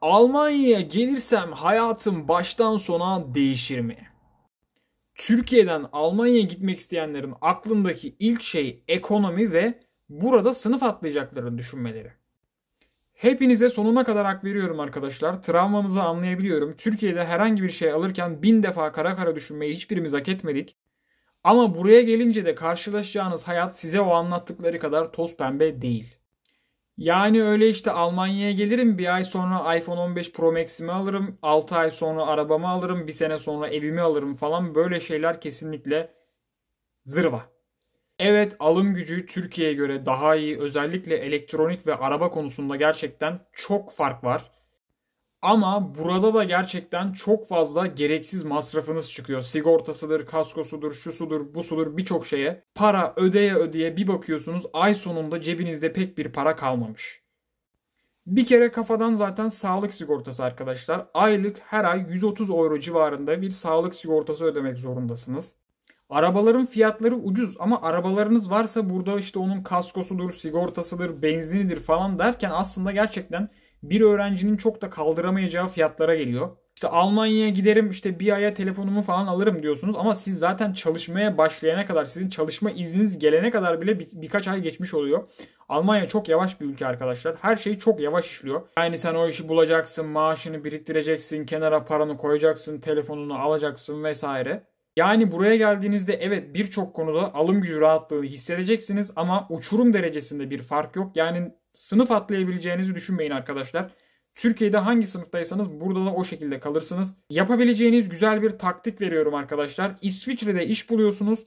Almanya'ya gelirsem hayatım baştan sona değişir mi? Türkiye'den Almanya'ya gitmek isteyenlerin aklındaki ilk şey ekonomi ve burada sınıf atlayacaklarını düşünmeleri. Hepinize sonuna kadar hak veriyorum arkadaşlar. Travmanızı anlayabiliyorum. Türkiye'de herhangi bir şey alırken bin defa kara kara düşünmeyi hiçbirimiz hak etmedik. Ama buraya gelince de karşılaşacağınız hayat size o anlattıkları kadar toz pembe değil. Yani öyle işte Almanya'ya gelirim bir ay sonra iPhone 15 Pro Max'imi alırım. 6 ay sonra arabamı alırım. Bir sene sonra evimi alırım falan. Böyle şeyler kesinlikle zırva. Evet alım gücü Türkiye'ye göre daha iyi. Özellikle elektronik ve araba konusunda gerçekten çok fark var. Ama burada da gerçekten çok fazla gereksiz masrafınız çıkıyor. Sigortasıdır, kaskosudur, şusudur, busudur birçok şeye. Para ödeye ödeye bir bakıyorsunuz ay sonunda cebinizde pek bir para kalmamış. Bir kere kafadan zaten sağlık sigortası arkadaşlar. Aylık her ay 130 euro civarında bir sağlık sigortası ödemek zorundasınız. Arabaların fiyatları ucuz ama arabalarınız varsa burada işte onun kaskosudur, sigortasıdır, benzinidir falan derken aslında gerçekten bir öğrencinin çok da kaldıramayacağı fiyatlara geliyor. İşte Almanya'ya giderim işte bir aya telefonumu falan alırım diyorsunuz ama siz zaten çalışmaya başlayana kadar sizin çalışma izniniz gelene kadar bile bir, birkaç ay geçmiş oluyor. Almanya çok yavaş bir ülke arkadaşlar. Her şey çok yavaş işliyor. Yani sen o işi bulacaksın, maaşını biriktireceksin, kenara paranı koyacaksın, telefonunu alacaksın vesaire. Yani buraya geldiğinizde evet birçok konuda alım gücü rahatlığı hissedeceksiniz ama uçurum derecesinde bir fark yok. Yani sınıf atlayabileceğinizi düşünmeyin arkadaşlar. Türkiye'de hangi sınıftaysanız burada da o şekilde kalırsınız. Yapabileceğiniz güzel bir taktik veriyorum arkadaşlar. İsviçre'de iş buluyorsunuz.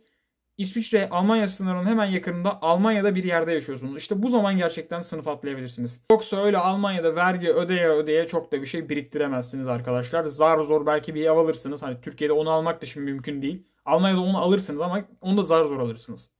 İsviçre Almanya sınırının hemen yakınında Almanya'da bir yerde yaşıyorsunuz. İşte bu zaman gerçekten sınıf atlayabilirsiniz. Yoksa öyle Almanya'da vergi ödeye ödeye çok da bir şey biriktiremezsiniz arkadaşlar. Zar zor belki bir ev alırsınız. Hani Türkiye'de onu almak da şimdi mümkün değil. Almanya'da onu alırsınız ama onu da zar zor alırsınız.